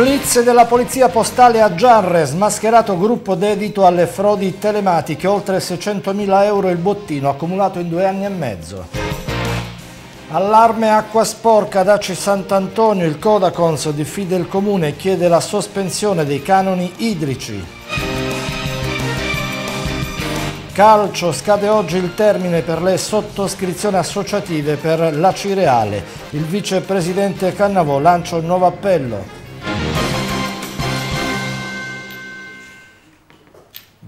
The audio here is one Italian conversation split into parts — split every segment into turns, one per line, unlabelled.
Blitz della polizia postale a Giarre, smascherato gruppo dedito alle frodi telematiche, oltre 600.000 euro il bottino accumulato in due anni e mezzo. Allarme acqua sporca Daci Sant'Antonio, il Codacons diffide il comune e chiede la sospensione dei canoni idrici. Calcio, scade oggi il termine per le sottoscrizioni associative per la Cireale. Il vicepresidente Cannavò lancia un nuovo appello.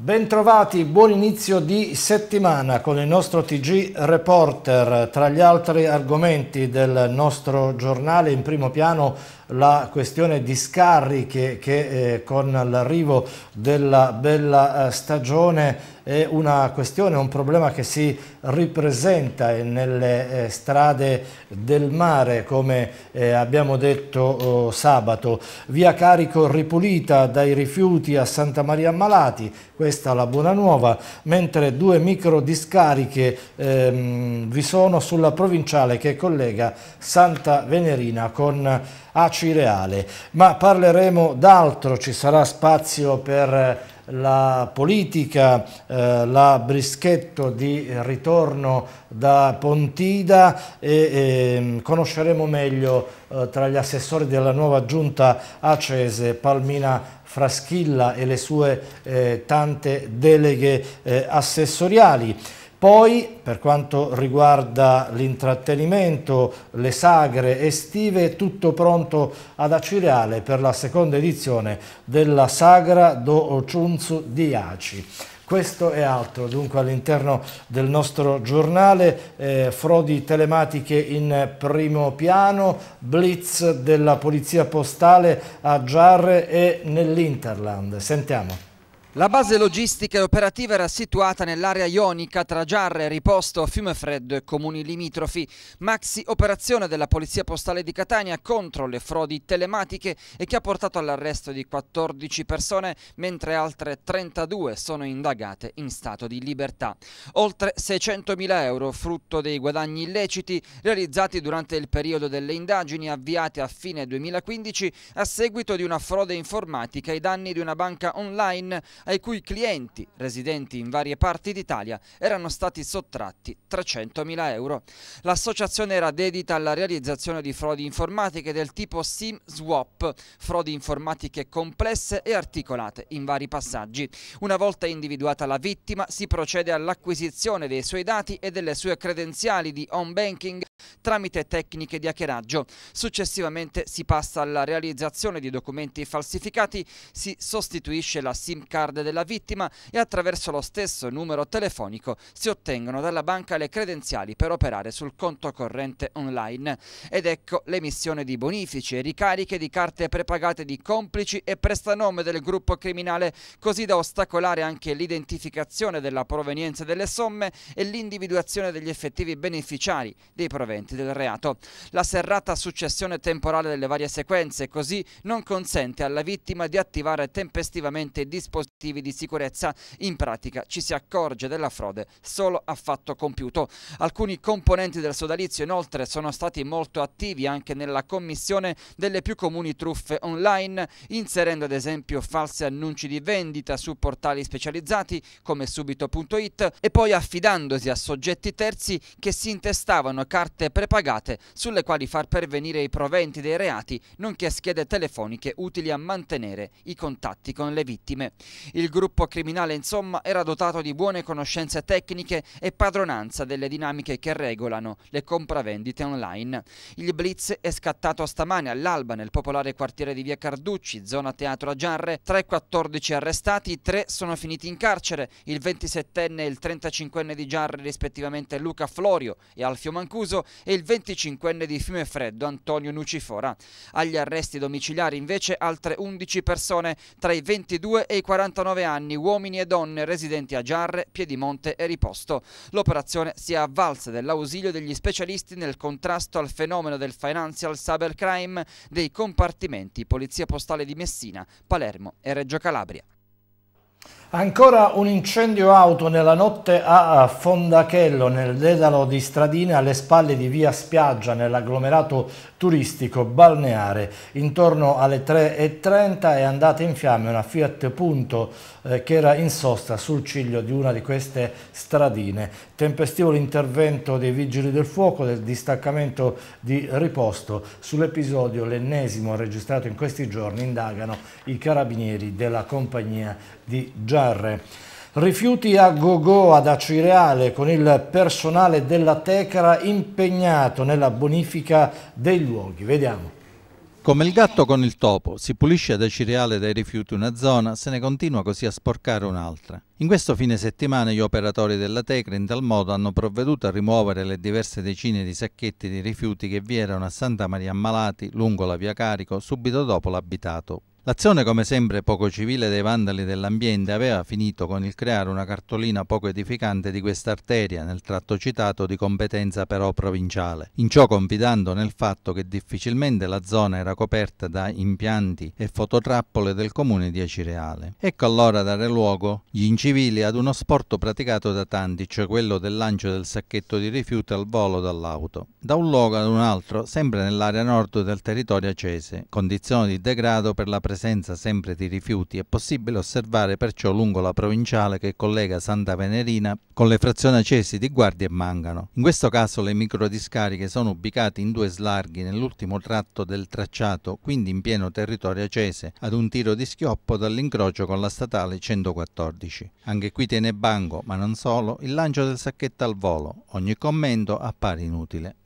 Bentrovati, buon inizio di settimana con il nostro TG Reporter. Tra gli altri argomenti del nostro giornale in primo piano la questione di scariche che eh, con l'arrivo della bella eh, stagione è una questione, un problema che si ripresenta nelle eh, strade del mare come eh, abbiamo detto oh, sabato. Via Carico ripulita dai rifiuti a Santa Maria Malati, questa la buona nuova, mentre due micro discariche ehm, vi sono sulla provinciale che collega Santa Venerina con Acireale. Ma parleremo d'altro, ci sarà spazio per la politica, eh, la Brischetto di ritorno da Pontida e eh, conosceremo meglio eh, tra gli assessori della nuova giunta Acese Palmina Fraschilla e le sue eh, tante deleghe eh, assessoriali. Poi, per quanto riguarda l'intrattenimento, le sagre estive, tutto pronto ad Acireale per la seconda edizione della Sagra do Chunzu di Aci. Questo e altro dunque all'interno del nostro giornale, eh, frodi telematiche in primo piano, blitz della polizia postale a Giarre e nell'Interland. Sentiamo.
La base logistica e operativa era situata nell'area ionica tra Giarre, Riposto, Fiumefreddo e comuni limitrofi. Maxi operazione della Polizia Postale di Catania contro le frodi telematiche e che ha portato all'arresto di 14 persone, mentre altre 32 sono indagate in stato di libertà. Oltre 600.000 euro frutto dei guadagni illeciti realizzati durante il periodo delle indagini avviate a fine 2015 a seguito di una frode informatica ai danni di una banca online ai cui clienti, residenti in varie parti d'Italia, erano stati sottratti 300.000 euro. L'associazione era dedita alla realizzazione di frodi informatiche del tipo SIM swap, frodi informatiche complesse e articolate in vari passaggi. Una volta individuata la vittima si procede all'acquisizione dei suoi dati e delle sue credenziali di home banking tramite tecniche di hackeraggio. Successivamente si passa alla realizzazione di documenti falsificati, si sostituisce la SIM card della vittima e attraverso lo stesso numero telefonico si ottengono dalla banca le credenziali per operare sul conto corrente online. Ed ecco l'emissione di bonifici e ricariche di carte prepagate di complici e prestanome del gruppo criminale, così da ostacolare anche l'identificazione della provenienza delle somme e l'individuazione degli effettivi beneficiari dei proventi del reato. La serrata successione temporale delle varie sequenze così non consente alla vittima di attivare tempestivamente i dispositivi dispositivi di sicurezza. In pratica ci si accorge della frode solo a fatto compiuto. Alcuni componenti del sodalizio inoltre sono stati molto attivi anche nella commissione delle più comuni truffe online, inserendo ad esempio falsi annunci di vendita su portali specializzati come subito.it e poi affidandosi a soggetti terzi che si intestavano carte prepagate sulle quali far pervenire i proventi dei reati, nonché schede telefoniche utili a mantenere i contatti con le vittime. Il gruppo criminale, insomma, era dotato di buone conoscenze tecniche e padronanza delle dinamiche che regolano le compravendite online. Il blitz è scattato stamane all'alba nel popolare quartiere di Via Carducci, zona Teatro a Giarre. Tra i 14 arrestati, tre sono finiti in carcere, il 27enne e il 35enne di Giarre, rispettivamente Luca Florio e Alfio Mancuso, e il 25enne di Fiume Freddo, Antonio Nucifora. Agli arresti domiciliari invece altre 11 persone, tra i 22 e i 49 49 anni, uomini e donne residenti a Giarre, Piedimonte e Riposto. L'operazione si è avvalsa dell'ausilio degli specialisti nel contrasto al fenomeno del financial cybercrime dei compartimenti Polizia Postale di Messina, Palermo e Reggio Calabria.
Ancora un incendio auto nella notte a Fondachello, nel dedalo di Stradine, alle spalle di via Spiaggia, nell'agglomerato turistico balneare. Intorno alle 3.30 è andata in fiamme una Fiat Punto eh, che era in sosta sul ciglio di una di queste stradine. Tempestivo l'intervento dei vigili del fuoco, del distaccamento di riposto. Sull'episodio, l'ennesimo registrato in questi giorni, indagano i carabinieri della compagnia di Giacomo. Giarre. Rifiuti a go-go ad Acireale con il personale della Tecra impegnato nella bonifica dei luoghi. Vediamo.
Come il gatto con il topo, si pulisce ad Acireale dai rifiuti una zona, se ne continua così a sporcare un'altra. In questo fine settimana gli operatori della Tecra in tal modo hanno provveduto a rimuovere le diverse decine di sacchetti di rifiuti che vi erano a Santa Maria Ammalati, lungo la via Carico, subito dopo l'abitato. L'azione, come sempre poco civile dei vandali dell'ambiente, aveva finito con il creare una cartolina poco edificante di questa arteria nel tratto citato di competenza però provinciale, in ciò confidando nel fatto che difficilmente la zona era coperta da impianti e fototrappole del comune di Acireale. Ecco allora dare luogo gli incivili ad uno sport praticato da tanti, cioè quello del lancio del sacchetto di rifiuti al volo dall'auto, da un luogo ad un altro, sempre nell'area nord del territorio acese, condizione di degrado per la presenza presenza sempre di rifiuti è possibile osservare perciò lungo la provinciale che collega Santa Venerina con le frazioni acesi di Guardia e Mangano. In questo caso le microdiscariche sono ubicate in due slarghi nell'ultimo tratto del tracciato, quindi in pieno territorio acese, ad un tiro di schioppo dall'incrocio con la statale 114. Anche qui tiene banco, ma non solo, il lancio del sacchetto al volo. Ogni commento appare inutile.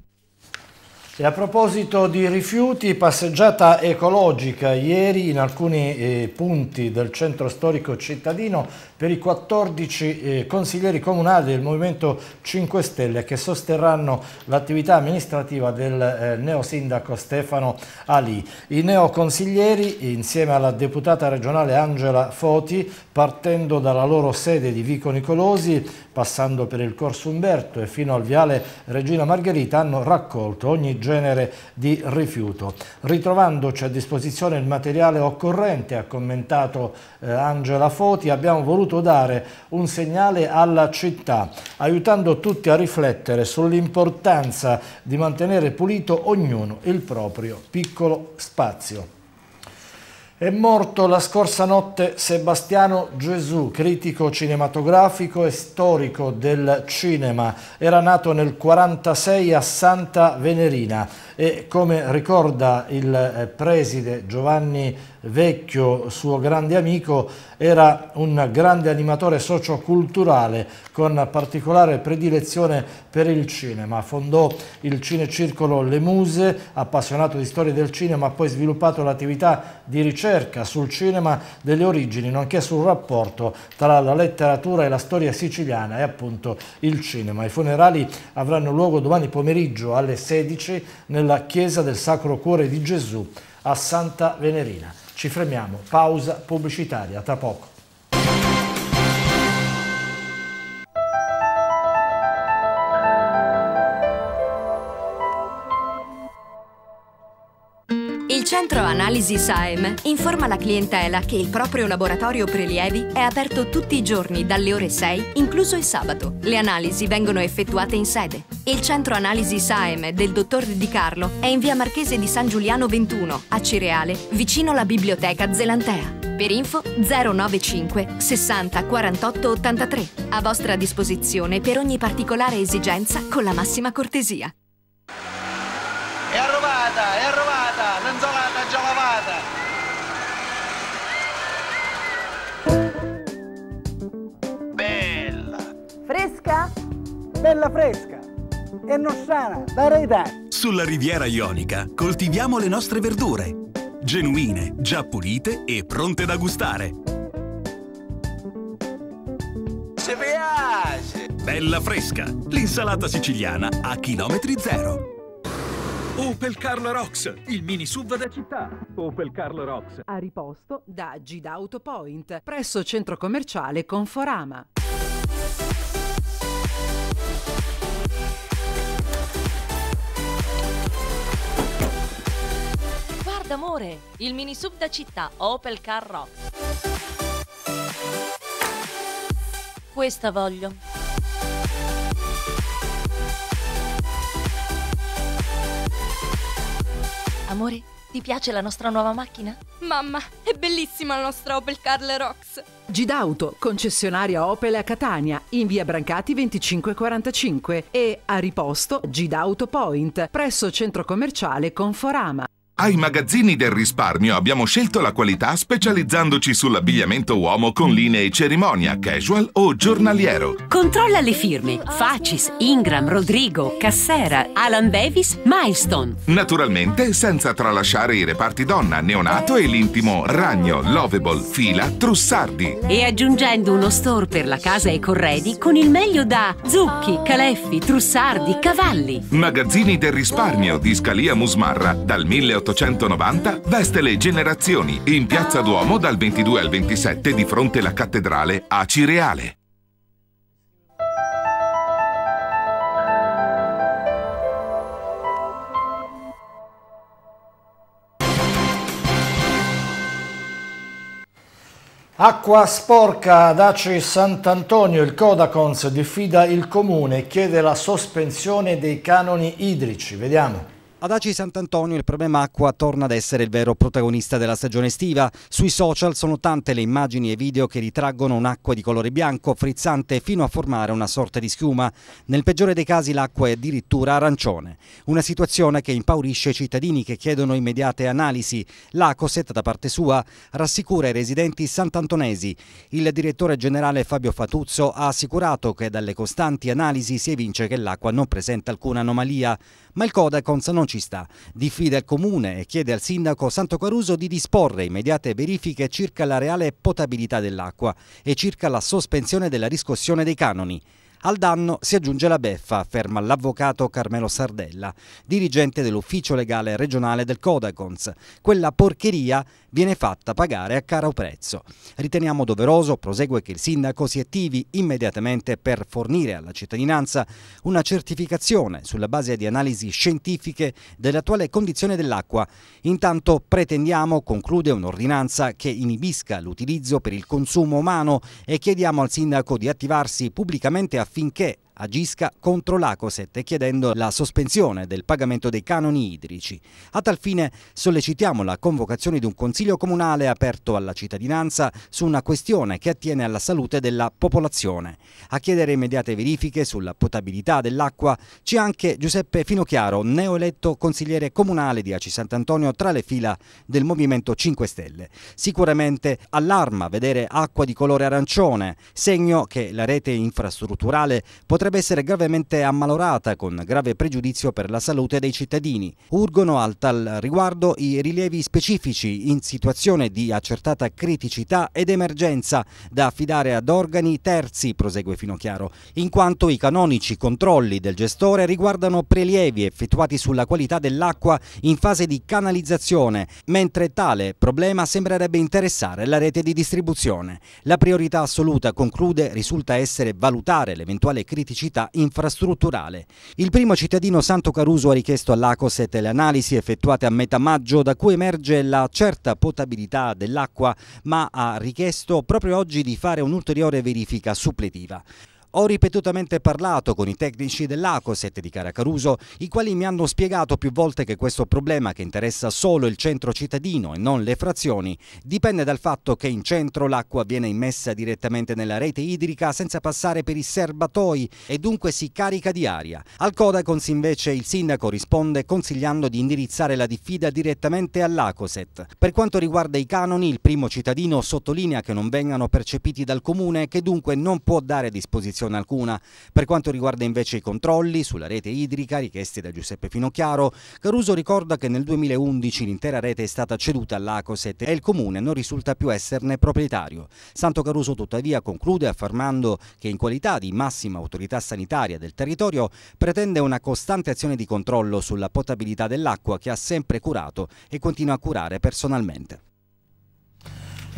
E a proposito di rifiuti, passeggiata ecologica ieri in alcuni eh, punti del centro storico cittadino per i 14 eh, consiglieri comunali del Movimento 5 Stelle che sosterranno l'attività amministrativa del eh, neosindaco Stefano Ali. I neoconsiglieri, insieme alla deputata regionale Angela Foti, partendo dalla loro sede di Vico Nicolosi, passando per il Corso Umberto e fino al viale Regina Margherita, hanno raccolto ogni genere di rifiuto. Ritrovandoci a disposizione il materiale occorrente, ha commentato eh, Angela Foti, abbiamo voluto dare un segnale alla città, aiutando tutti a riflettere sull'importanza di mantenere pulito ognuno il proprio piccolo spazio. È morto la scorsa notte Sebastiano Gesù, critico cinematografico e storico del cinema. Era nato nel 1946 a Santa Venerina e come ricorda il eh, preside Giovanni Vecchio, suo grande amico, era un grande animatore socioculturale con particolare predilezione per il cinema. Fondò il Cinecircolo Le Muse, appassionato di storia del cinema, ha poi sviluppato l'attività di ricerca sul cinema delle origini, nonché sul rapporto tra la letteratura e la storia siciliana e appunto il cinema. I funerali avranno luogo domani pomeriggio alle 16 nella chiesa del Sacro Cuore di Gesù a Santa Venerina. Ci fermiamo, pausa pubblicitaria, tra poco.
Centro analisi SAEM informa la clientela che il proprio laboratorio prelievi è aperto tutti i giorni dalle ore 6, incluso il sabato. Le analisi vengono effettuate in sede. Il centro analisi SAEM del dottor Di Carlo è in via Marchese di San Giuliano 21, a Cireale, vicino alla biblioteca Zelantea. Per info 095 60 48 83. A vostra disposizione per ogni particolare esigenza con la massima cortesia.
Bella
fresca e non sana, da rarità.
Sulla Riviera Ionica coltiviamo le nostre verdure. Genuine, già pulite e pronte da gustare.
Ci piace!
Bella fresca, l'insalata siciliana a chilometri zero.
Opel Carlo Rox, il mini SUV da città. Opel Carlo Rox.
A riposto da Gida Auto Point, presso centro commerciale Conforama.
D'amore, il mini sub da città Opel Car Rock. Questa voglio. Amore, ti piace la nostra nuova macchina?
Mamma, è bellissima la nostra Opel Carle Rox.
Gidauto, concessionaria Opel a Catania, in via Brancati 2545 e a riposto Gidauto Point, presso centro commerciale Conforama.
Ai magazzini del risparmio abbiamo scelto la qualità specializzandoci sull'abbigliamento uomo con linee cerimonia, casual o giornaliero.
Controlla le firme Facis, Ingram, Rodrigo, Cassera, Alan Davis, Milestone.
Naturalmente senza tralasciare i reparti donna, neonato e l'intimo ragno, lovable, fila, trussardi.
E aggiungendo uno store per la casa e corredi con il meglio da zucchi, caleffi, trussardi, cavalli.
Magazzini del risparmio di Scalia Musmarra dal 1800 1890 veste le generazioni in Piazza Duomo dal 22 al 27 di fronte alla cattedrale a Cireale.
Acqua sporca ad Aci Sant'Antonio, il Codacons diffida il comune e chiede la sospensione dei canoni idrici. Vediamo.
Ad Aci Sant'Antonio il problema acqua torna ad essere il vero protagonista della stagione estiva. Sui social sono tante le immagini e video che ritraggono un'acqua di colore bianco, frizzante fino a formare una sorta di schiuma. Nel peggiore dei casi l'acqua è addirittura arancione. Una situazione che impaurisce i cittadini che chiedono immediate analisi. L'Acoset, da parte sua, rassicura i residenti sant'antonesi. Il direttore generale Fabio Fatuzzo ha assicurato che dalle costanti analisi si evince che l'acqua non presenta alcuna anomalia, ma il Codacons non ci sta. Diffida il comune e chiede al sindaco Santo Caruso di disporre immediate verifiche circa la reale potabilità dell'acqua e circa la sospensione della riscossione dei canoni. Al danno si aggiunge la beffa, afferma l'avvocato Carmelo Sardella, dirigente dell'ufficio legale regionale del Codacons. Quella porcheria viene fatta pagare a caro prezzo. Riteniamo doveroso, prosegue che il sindaco si attivi immediatamente per fornire alla cittadinanza una certificazione sulla base di analisi scientifiche dell'attuale condizione dell'acqua. Intanto pretendiamo, conclude un'ordinanza che inibisca l'utilizzo per il consumo umano e chiediamo al sindaco di attivarsi pubblicamente affinché agisca contro l'Acoset chiedendo la sospensione del pagamento dei canoni idrici. A tal fine sollecitiamo la convocazione di un consiglio comunale aperto alla cittadinanza su una questione che attiene alla salute della popolazione. A chiedere immediate verifiche sulla potabilità dell'acqua c'è anche Giuseppe Finocchiaro, neoeletto consigliere comunale di Aci Sant'Antonio tra le fila del Movimento 5 Stelle. Sicuramente allarma vedere acqua di colore arancione, segno che la rete infrastrutturale potrebbe potrebbe essere gravemente ammalorata con grave pregiudizio per la salute dei cittadini. Urgono al tal riguardo i rilievi specifici in situazione di accertata criticità ed emergenza da affidare ad organi terzi, prosegue Finocchiaro, in quanto i canonici controlli del gestore riguardano prelievi effettuati sulla qualità dell'acqua in fase di canalizzazione, mentre tale problema sembrerebbe interessare la rete di distribuzione. La priorità assoluta, conclude, risulta essere valutare l'eventuale criticità criticità infrastrutturale. Il primo cittadino Santo Caruso ha richiesto all'Acoset le analisi effettuate a metà maggio da cui emerge la certa potabilità dell'acqua, ma ha richiesto proprio oggi di fare un'ulteriore verifica suppletiva. Ho ripetutamente parlato con i tecnici dell'Acoset di Caracaruso, i quali mi hanno spiegato più volte che questo problema, che interessa solo il centro cittadino e non le frazioni, dipende dal fatto che in centro l'acqua viene immessa direttamente nella rete idrica senza passare per i serbatoi e dunque si carica di aria. Al Codacons invece il sindaco risponde consigliando di indirizzare la diffida direttamente all'Acoset. Per quanto riguarda i canoni, il primo cittadino sottolinea che non vengano percepiti dal comune e che dunque non può dare disposizione disposizione alcuna. Per quanto riguarda invece i controlli sulla rete idrica richiesti da Giuseppe Finocchiaro, Caruso ricorda che nel 2011 l'intera rete è stata ceduta all'Acoset e il comune non risulta più esserne proprietario. Santo Caruso tuttavia conclude affermando che in qualità di massima autorità sanitaria del territorio pretende una costante azione di controllo sulla potabilità dell'acqua che ha sempre curato e continua a curare personalmente.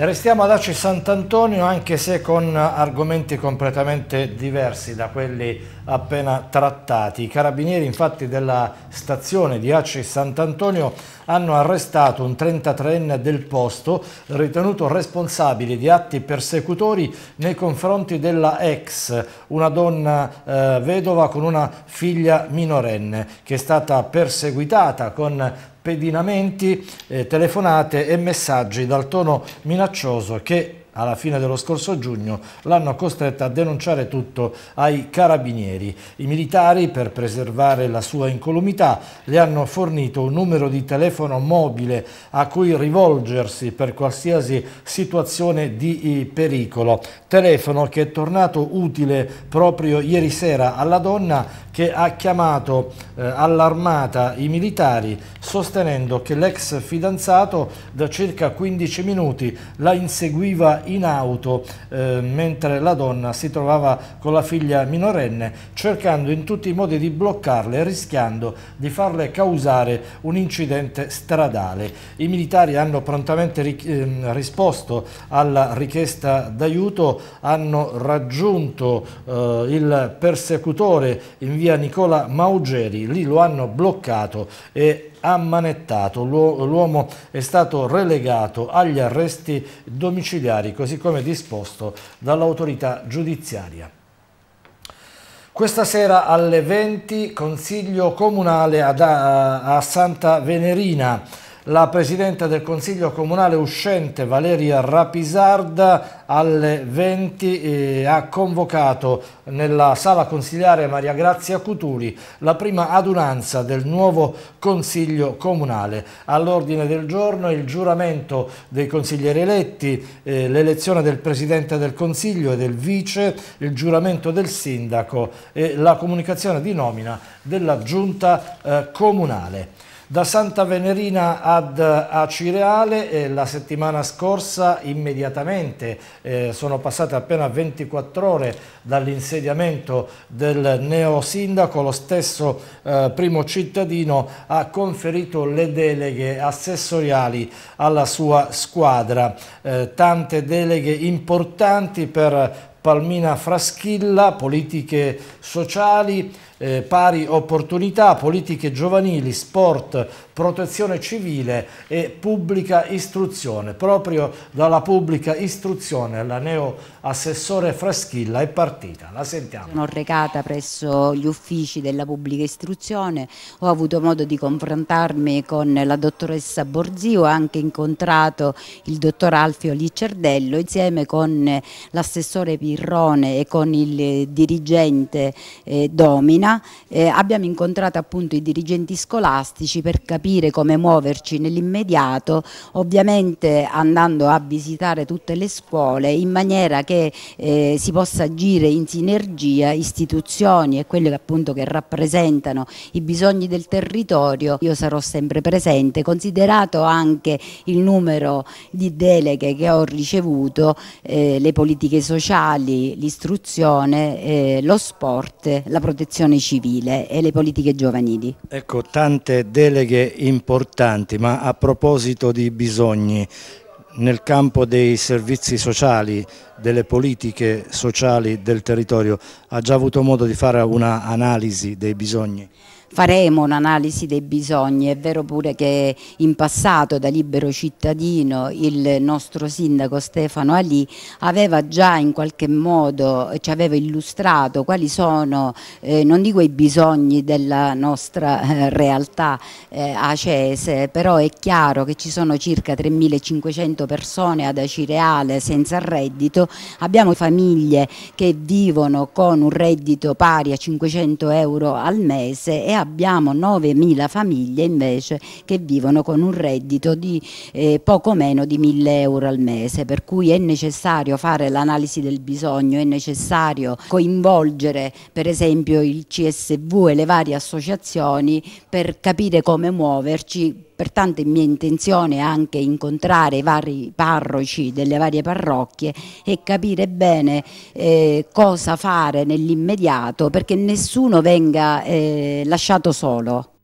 Restiamo ad Aci Sant'Antonio anche se con argomenti completamente diversi da quelli appena trattati. I carabinieri infatti della stazione di Aci Sant'Antonio hanno arrestato un 33enne del posto ritenuto responsabile di atti persecutori nei confronti della ex, una donna eh, vedova con una figlia minorenne che è stata perseguitata con pedinamenti, eh, telefonate e messaggi dal tono minaccioso che alla fine dello scorso giugno l'hanno costretta a denunciare tutto ai carabinieri. I militari, per preservare la sua incolumità, le hanno fornito un numero di telefono mobile a cui rivolgersi per qualsiasi situazione di pericolo. Telefono che è tornato utile proprio ieri sera alla donna che ha chiamato eh, all'armata i militari sostenendo che l'ex fidanzato da circa 15 minuti la inseguiva in auto eh, mentre la donna si trovava con la figlia minorenne cercando in tutti i modi di bloccarle rischiando di farle causare un incidente stradale. I militari hanno prontamente ri eh, risposto alla richiesta d'aiuto, hanno raggiunto eh, il persecutore in via via Nicola Maugeri, lì lo hanno bloccato e ammanettato. L'uomo è stato relegato agli arresti domiciliari, così come disposto dall'autorità giudiziaria. Questa sera alle 20 Consiglio Comunale a Santa Venerina la Presidente del Consiglio Comunale uscente Valeria Rapisarda alle 20 eh, ha convocato nella sala consigliare Maria Grazia Cuturi la prima adunanza del nuovo Consiglio Comunale. All'ordine del giorno il giuramento dei consiglieri eletti, eh, l'elezione del Presidente del Consiglio e del Vice, il giuramento del Sindaco e la comunicazione di nomina della Giunta eh, Comunale. Da Santa Venerina ad Acireale eh, la settimana scorsa immediatamente eh, sono passate appena 24 ore dall'insediamento del neo sindaco, lo stesso eh, primo cittadino ha conferito le deleghe assessoriali alla sua squadra, eh, tante deleghe importanti per Palmina Fraschilla, politiche sociali, eh, pari opportunità, politiche giovanili, sport, protezione civile e pubblica istruzione. Proprio dalla pubblica istruzione la neo assessore Fraschilla è partita. La sentiamo.
Sono recata presso gli uffici della pubblica istruzione, ho avuto modo di confrontarmi con la dottoressa Borzi, ho anche incontrato il dottor Alfio Liccerdello insieme con l'assessore Pirrone e con il dirigente eh, Domina. Eh, abbiamo incontrato appunto i dirigenti scolastici per capire capire come muoverci nell'immediato, ovviamente andando a visitare tutte le scuole in maniera che eh, si possa agire in sinergia istituzioni e quelle appunto che rappresentano i bisogni del territorio. Io sarò sempre presente, considerato anche il numero di deleghe che ho ricevuto, eh, le politiche sociali, l'istruzione, eh, lo sport, la protezione civile e le politiche giovanili.
Ecco, tante deleghe importanti, ma a proposito di bisogni, nel campo dei servizi sociali, delle politiche sociali del territorio, ha già avuto modo di fare un'analisi dei bisogni?
Faremo un'analisi dei bisogni, è vero pure che in passato da libero cittadino il nostro sindaco Stefano Ali aveva già in qualche modo, ci aveva illustrato quali sono, eh, non dico i bisogni della nostra eh, realtà eh, acese, però è chiaro che ci sono circa 3.500 persone ad Acireale senza reddito, abbiamo famiglie che vivono con un reddito pari a 500 euro al mese e abbiamo 9.000 famiglie invece che vivono con un reddito di eh, poco meno di 1.000 euro al mese, per cui è necessario fare l'analisi del bisogno, è necessario coinvolgere per esempio il CSV e le varie associazioni per capire come muoverci pertanto è mia intenzione anche incontrare i vari parroci delle varie parrocchie e capire bene eh, cosa fare nell'immediato perché nessuno venga eh, lasciato solo.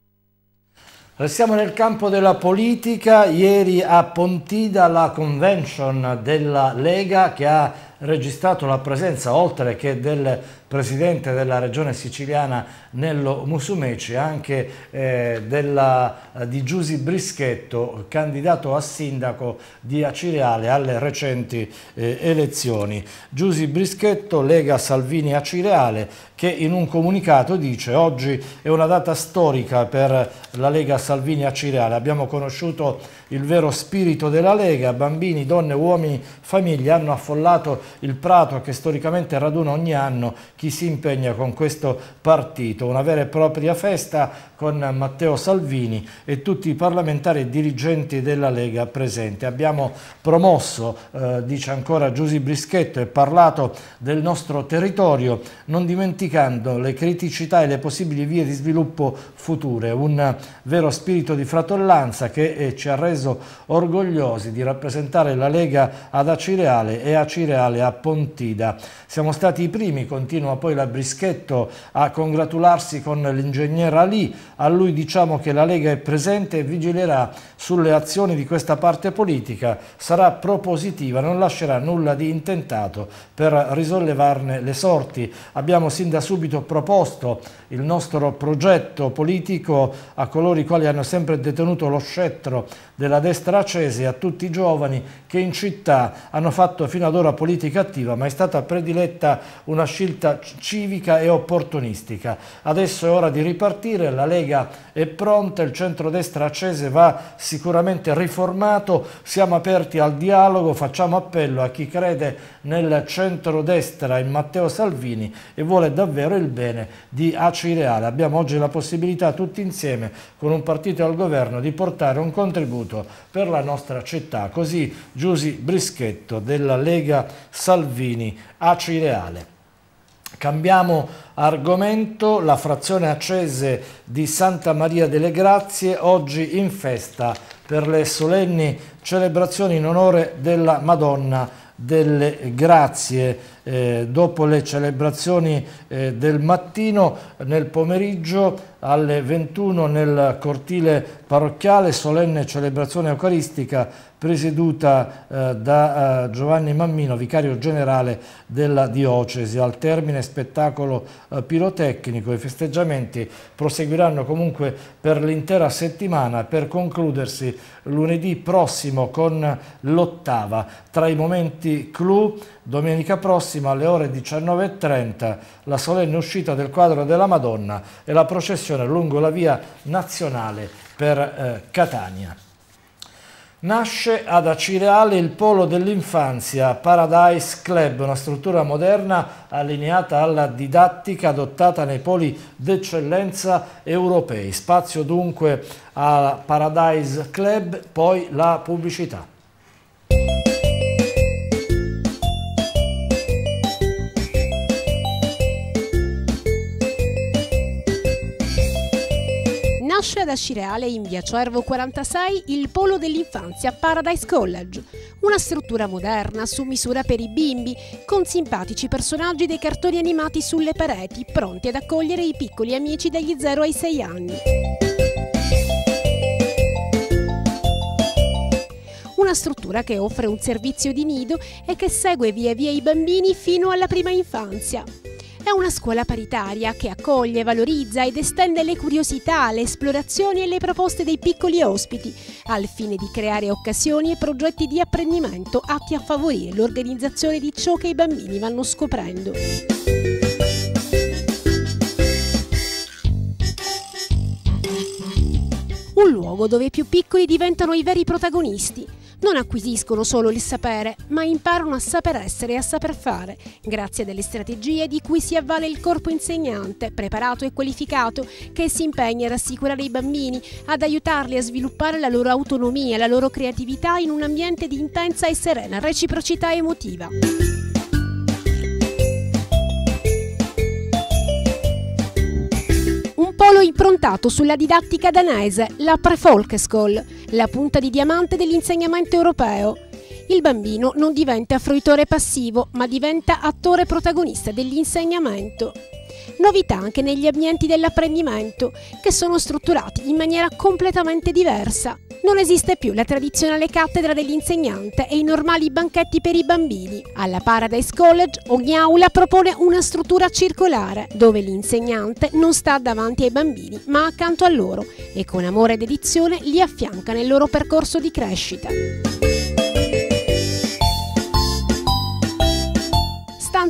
Restiamo nel campo della politica, ieri a Pontida la convention della Lega che ha registrato la presenza oltre che del presidente della regione siciliana Nello Musumeci, anche eh, della, di Giusy Brischetto, candidato a sindaco di Acireale alle recenti eh, elezioni. Giusy Brischetto, Lega Salvini Acireale, che in un comunicato dice oggi è una data storica per la Lega Salvini Acireale. Abbiamo conosciuto il vero spirito della Lega, bambini, donne, uomini, famiglie hanno affollato il prato che storicamente raduna ogni anno chi si impegna con questo partito. Una vera e propria festa con Matteo Salvini e tutti i parlamentari e dirigenti della Lega presenti. Abbiamo promosso, eh, dice ancora Giusy Brischetto, e parlato del nostro territorio, non dimenticando le criticità e le possibili vie di sviluppo future. Un vero spirito di fratellanza che eh, ci ha reso orgogliosi di rappresentare la Lega ad Acireale e Acireale a Pontida. Siamo stati i primi, continua poi la Brischetto, a congratularsi con l'ingegner Ali. A lui diciamo che la Lega è presente e vigilerà sulle azioni di questa parte politica, sarà propositiva, non lascerà nulla di intentato per risollevarne le sorti. Abbiamo sin da subito proposto il nostro progetto politico a coloro i quali hanno sempre detenuto lo scettro della destra acese, a tutti i giovani che in città hanno fatto fino ad ora politica attiva, ma è stata prediletta una scelta civica e opportunistica. Adesso è ora di ripartire, la Lega è pronta, il centrodestra accese va sicuramente riformato, siamo aperti al dialogo, facciamo appello a chi crede nel centrodestra, in Matteo Salvini e vuole davvero il bene di Aci Reale. Abbiamo oggi la possibilità tutti insieme con un partito al governo di portare un contributo per la nostra città. Così Giusy Brischetto della Lega Salvini Aci Reale. Cambiamo argomento, la frazione accese di Santa Maria delle Grazie oggi in festa per le solenni celebrazioni in onore della Madonna delle Grazie. Eh, dopo le celebrazioni eh, del mattino, nel pomeriggio alle 21 nel cortile parrocchiale, solenne celebrazione eucaristica presieduta eh, da eh, Giovanni Mammino, vicario generale della diocesi. Al termine spettacolo eh, pirotecnico, i festeggiamenti proseguiranno comunque per l'intera settimana per concludersi lunedì prossimo con l'ottava. Tra i momenti clou, domenica prossima alle ore 19.30 la solenne uscita del quadro della Madonna e la processione lungo la via nazionale per eh, Catania. Nasce ad Acireale il polo dell'infanzia Paradise Club, una struttura moderna allineata alla didattica adottata nei poli d'eccellenza europei. Spazio dunque a Paradise Club, poi la pubblicità.
Ad Ascireale in via Cervo 46 il polo dell'infanzia Paradise College, una struttura moderna su misura per i bimbi, con simpatici personaggi dei cartoni animati sulle pareti, pronti ad accogliere i piccoli amici dagli 0 ai 6 anni. Una struttura che offre un servizio di nido e che segue via via i bambini fino alla prima infanzia. È una scuola paritaria che accoglie, valorizza ed estende le curiosità, le esplorazioni e le proposte dei piccoli ospiti, al fine di creare occasioni e progetti di apprendimento atti a favorire l'organizzazione di ciò che i bambini vanno scoprendo. Un luogo dove i più piccoli diventano i veri protagonisti, non acquisiscono solo il sapere, ma imparano a saper essere e a saper fare, grazie a delle strategie di cui si avvale il corpo insegnante, preparato e qualificato, che si impegna a rassicurare i bambini, ad aiutarli a sviluppare la loro autonomia e la loro creatività in un ambiente di intensa e serena reciprocità emotiva. Polo improntato sulla didattica danese, la Pre-Folkeskole, la punta di diamante dell'insegnamento europeo. Il bambino non diventa fruitore passivo, ma diventa attore protagonista dell'insegnamento. Novità anche negli ambienti dell'apprendimento, che sono strutturati in maniera completamente diversa. Non esiste più la tradizionale cattedra dell'insegnante e i normali banchetti per i bambini. Alla Paradise College ogni aula propone una struttura circolare, dove l'insegnante non sta davanti ai bambini, ma accanto a loro e con amore e dedizione li affianca nel loro percorso di crescita.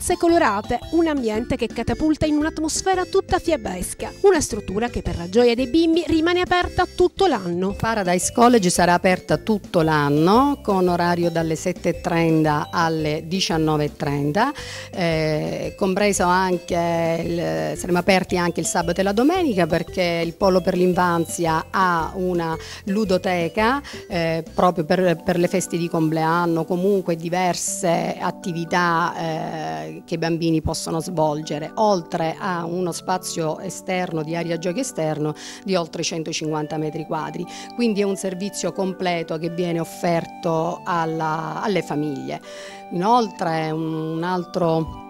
Stanze colorate, un ambiente che catapulta in un'atmosfera tutta fiabesca, una struttura che per la gioia dei bimbi rimane aperta tutto l'anno.
Paradise College sarà aperta tutto l'anno con orario dalle 7.30 alle 19.30, eh, compreso anche, il, saremo aperti anche il sabato e la domenica perché il Polo per l'Infanzia ha una ludoteca eh, proprio per, per, le feste di compleanno, comunque diverse attività eh, che i bambini possono svolgere, oltre a uno spazio esterno di area giochi esterno di oltre 150 metri quadri. Quindi è un servizio completo che viene offerto alla, alle famiglie. Inoltre un altro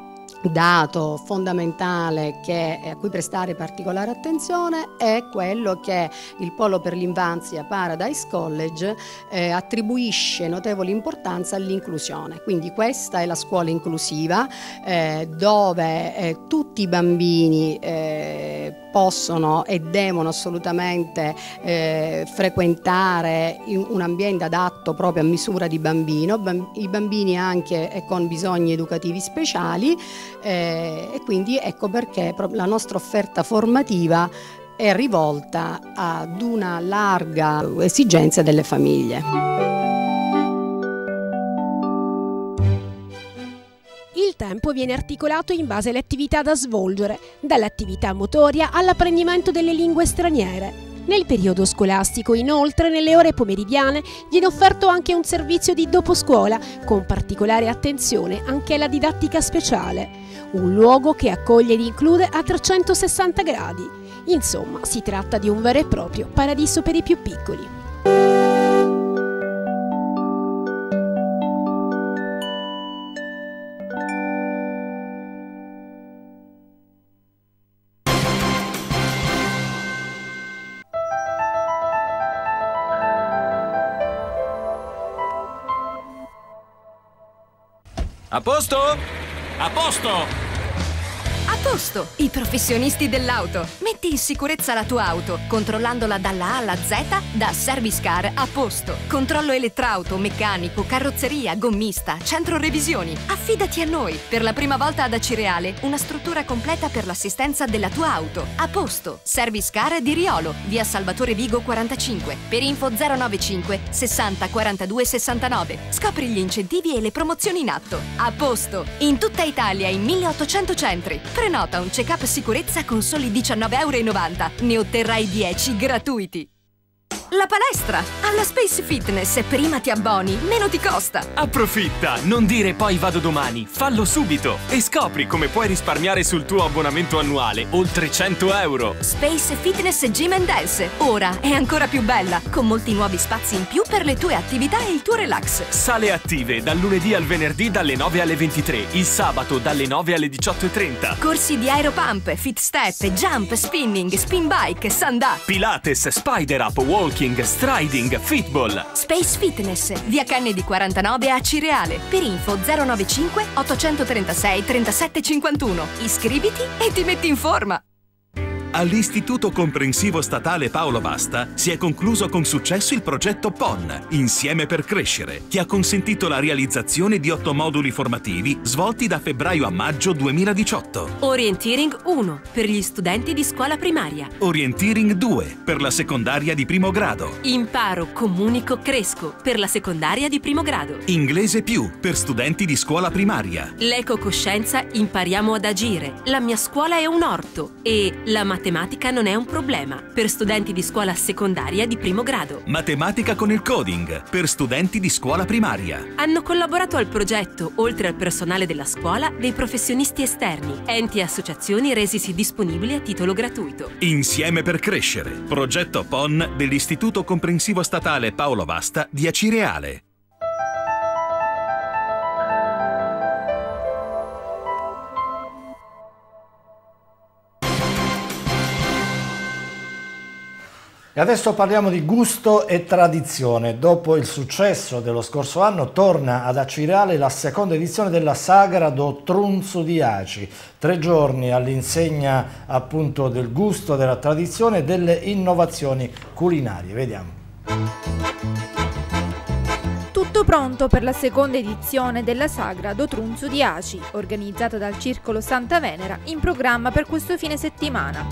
dato fondamentale che, a cui prestare particolare attenzione è quello che il Polo per l'Infanzia Paradise College eh, attribuisce notevole importanza all'inclusione. Quindi questa è la scuola inclusiva eh, dove eh, tutti i bambini eh, possono e devono assolutamente eh, frequentare un ambiente adatto proprio a misura di bambino, i bambini anche eh, con bisogni educativi speciali eh, e quindi ecco perché la nostra offerta formativa è rivolta ad una larga esigenza delle famiglie.
Il tempo viene articolato in base alle attività da svolgere, dall'attività motoria all'apprendimento delle lingue straniere. Nel periodo scolastico, inoltre, nelle ore pomeridiane viene offerto anche un servizio di doposcuola, con particolare attenzione anche alla didattica speciale. Un luogo che accoglie ed include a 360 gradi. Insomma, si tratta di un vero e proprio paradiso per i più piccoli.
A posto? A posto!
Posto! I professionisti dell'auto. Metti in sicurezza la tua auto, controllandola dalla A alla Z da Service Car a posto. Controllo elettrauto, meccanico, carrozzeria, gommista, centro revisioni. Affidati a noi. Per la prima volta ad Acireale, una struttura completa per l'assistenza della tua auto. A posto! Service Car di Riolo, via Salvatore Vigo 45. Per info 095 60 42 69. Scopri gli incentivi e le promozioni in atto. A posto! In tutta Italia in 1800 centri. Prenota Prenota un check-up sicurezza con soli 19,90 euro. Ne otterrai 10 gratuiti. La palestra! Alla Space Fitness prima ti abboni, meno ti costa!
Approfitta! Non dire poi vado domani, fallo subito! E scopri come puoi risparmiare sul tuo abbonamento annuale oltre 100 euro!
Space Fitness Gym and Dance, ora è ancora più bella, con molti nuovi spazi in più per le tue attività e il tuo relax.
Sale attive dal lunedì al venerdì dalle 9 alle 23, il sabato dalle 9 alle 18.30.
Corsi di aeropump, fit step, jump, spinning, spin bike, sandà.
Pilates, spider up, walking walking, striding, fitball.
Space Fitness, via Kennedy 49 a Cireale. Per info 095 836 3751. Iscriviti e ti metti in forma.
All'Istituto Comprensivo Statale Paolo Vasta si è concluso con successo il progetto PON, Insieme per Crescere, che ha consentito la realizzazione di otto moduli formativi svolti da febbraio a maggio 2018.
Orienteering 1 per gli studenti di scuola primaria.
Orienteering 2 per la secondaria di primo grado.
Imparo, comunico, cresco per la secondaria di primo grado.
Inglese più per studenti di scuola primaria.
L'ecocoscienza impariamo ad agire. La mia scuola è un orto e la matematica matematica non è un problema per studenti di scuola secondaria di primo grado.
Matematica con il coding per studenti di scuola primaria.
Hanno collaborato al progetto, oltre al personale della scuola, dei professionisti esterni, enti e associazioni resisi disponibili a titolo gratuito.
Insieme per crescere. Progetto PON dell'Istituto Comprensivo Statale Paolo Vasta di Acireale.
E adesso parliamo di gusto e tradizione. Dopo il successo dello scorso anno torna ad Acireale la seconda edizione della Sagra do Trunzo di Aci. Tre giorni all'insegna appunto del gusto, della tradizione e delle innovazioni culinarie. Vediamo.
Tutto pronto per la seconda edizione della Sagra do Trunzo di Aci, organizzata dal Circolo Santa Venera, in programma per questo fine settimana.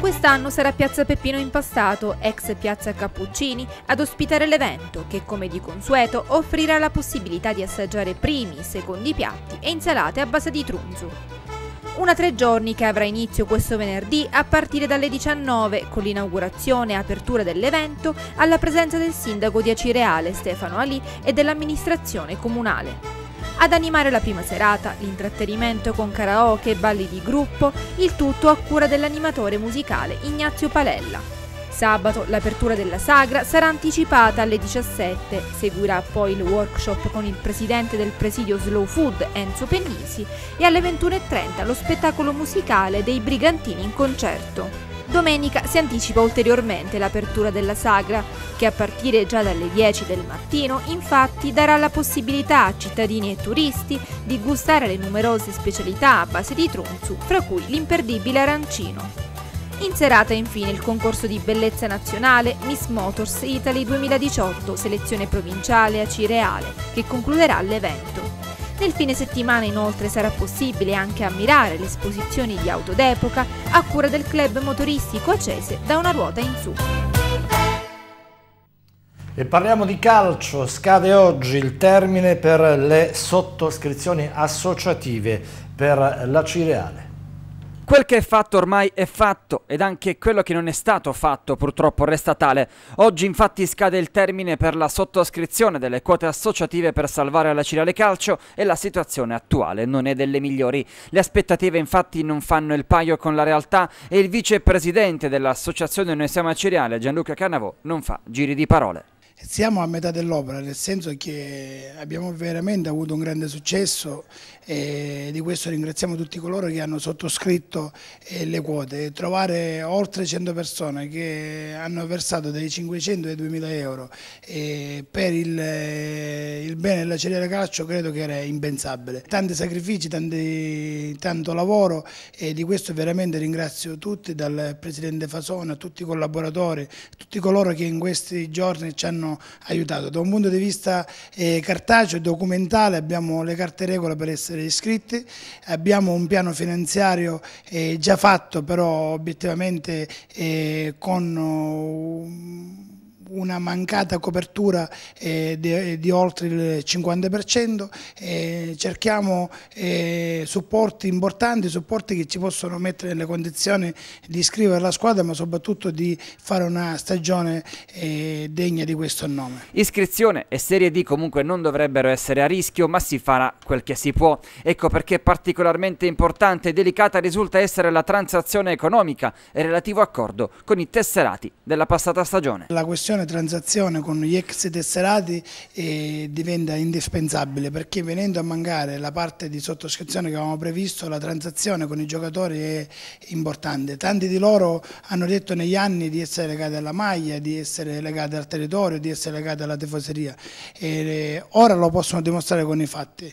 Quest'anno sarà Piazza Peppino Impastato, ex Piazza Cappuccini, ad ospitare l'evento che, come di consueto, offrirà la possibilità di assaggiare primi, secondi piatti e insalate a base di trunzo. Una tre giorni che avrà inizio questo venerdì a partire dalle 19 con l'inaugurazione e apertura dell'evento alla presenza del sindaco di Acireale Stefano Ali e dell'amministrazione comunale. Ad animare la prima serata, l'intrattenimento con karaoke e balli di gruppo, il tutto a cura dell'animatore musicale Ignazio Palella. Sabato l'apertura della sagra sarà anticipata alle 17, seguirà poi il workshop con il presidente del presidio Slow Food Enzo Pennisi e alle 21.30 lo spettacolo musicale dei Brigantini in concerto. Domenica si anticipa ulteriormente l'apertura della sagra, che a partire già dalle 10 del mattino infatti darà la possibilità a cittadini e turisti di gustare le numerose specialità a base di trunzu, fra cui l'imperdibile arancino. In serata infine il concorso di bellezza nazionale Miss Motors Italy 2018, selezione provinciale a Cireale, che concluderà l'evento. Nel fine settimana inoltre sarà possibile anche ammirare le esposizioni di auto d'epoca a cura del club motoristico Acese da una ruota in su.
E parliamo di calcio, scade oggi il termine per le sottoscrizioni associative per la Cireale.
Quel che è fatto ormai è fatto ed anche quello che non è stato fatto purtroppo resta tale. Oggi infatti scade il termine per la sottoscrizione delle quote associative per salvare la Cirale Calcio e la situazione attuale non è delle migliori. Le aspettative infatti non fanno il paio con la realtà e il vicepresidente dell'associazione Noi Siamo a Ciriale, Gianluca Canavò, non fa giri di parole.
Siamo a metà dell'opera, nel senso che abbiamo veramente avuto un grande successo e di questo ringraziamo tutti coloro che hanno sottoscritto eh, le quote. Trovare oltre 100 persone che hanno versato dai 500 ai 2000 euro per il, eh, il bene della Cereale Calcio credo che era impensabile. Tanti sacrifici, tanti, tanto lavoro e di questo veramente ringrazio tutti, dal Presidente Fasone a tutti i collaboratori, tutti coloro che in questi giorni ci hanno aiutato. Da un punto di vista eh, cartaceo e documentale abbiamo le carte regola per essere essere iscritti, abbiamo un piano finanziario eh, già fatto però obiettivamente eh, con... Uh, una mancata copertura eh, di, di, oltre il 50%, eh, cerchiamo eh, supporti importanti, supporti che ci possono mettere nelle condizioni di iscrivere la squadra ma soprattutto di fare una stagione eh, degna di questo nome.
Iscrizione e Serie D comunque non dovrebbero essere a rischio ma si farà quel che si può. Ecco perché particolarmente importante e delicata risulta essere la transazione economica e relativo accordo con i tesserati della passata stagione.
La questione operazione transazione con gli ex tesserati eh, diventa indispensabile perché venendo a mancare la parte di sottoscrizione che avevamo previsto, la transazione con i giocatori è importante. Tanti di loro hanno detto negli anni di essere legati alla maglia, di essere legati al territorio, di essere legati alla tifoseria. E, ora lo possono dimostrare con i fatti.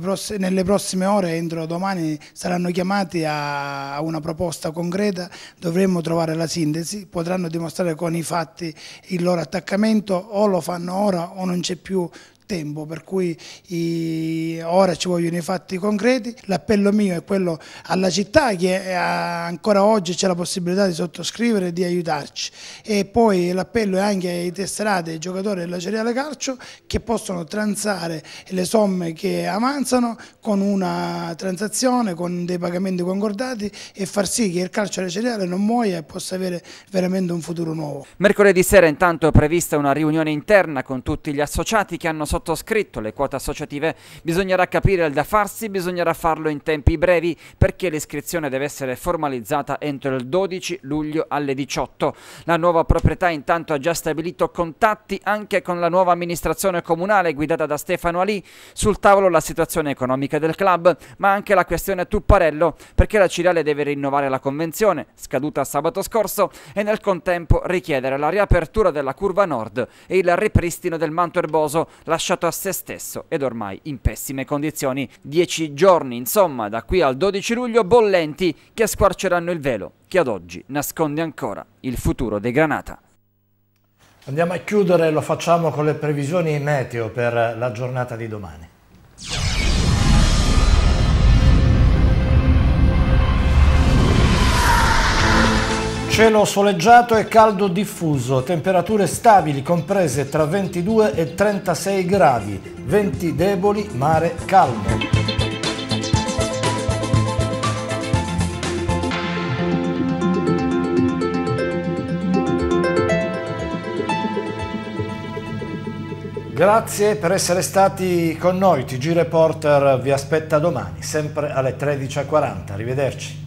Pross nelle prossime ore, entro domani, saranno chiamati a una proposta concreta, dovremmo trovare la sintesi, potranno dimostrare con i fatti il loro attaccamento o lo fanno ora o non c'è più tempo, per cui i, ora ci vogliono i fatti concreti. L'appello mio è quello alla città che ancora oggi c'è la possibilità di sottoscrivere e di aiutarci e poi l'appello è anche ai tesserati ai giocatori della Cereale Calcio che possono transare le somme che avanzano con una transazione, con dei pagamenti concordati e far sì che il calcio della Cereale non muoia e possa avere veramente un futuro nuovo.
Mercoledì sera intanto è prevista una riunione interna con tutti gli associati che hanno sottoscritto sottoscritto le quote associative, bisognerà capire il da farsi, bisognerà farlo in tempi brevi perché l'iscrizione deve essere formalizzata entro il 12 luglio alle 18. La nuova proprietà intanto ha già stabilito contatti anche con la nuova amministrazione comunale guidata da Stefano Ali, sul tavolo la situazione economica del club, ma anche la questione Tupparello perché la Cirale deve rinnovare la convenzione, scaduta sabato scorso, e nel contempo richiedere la riapertura della curva nord e il ripristino del manto erboso lasciato a se stesso ed ormai in pessime condizioni. Dieci giorni, insomma, da qui al 12 luglio bollenti che squarceranno il velo che ad oggi nasconde ancora il futuro dei Granata.
Andiamo a chiudere, lo facciamo con le previsioni meteo per la giornata di domani. Cielo soleggiato e caldo diffuso, temperature stabili comprese tra 22 e 36 gradi, venti deboli, mare calmo. Grazie per essere stati con noi, TG Reporter vi aspetta domani, sempre alle 13.40, arrivederci.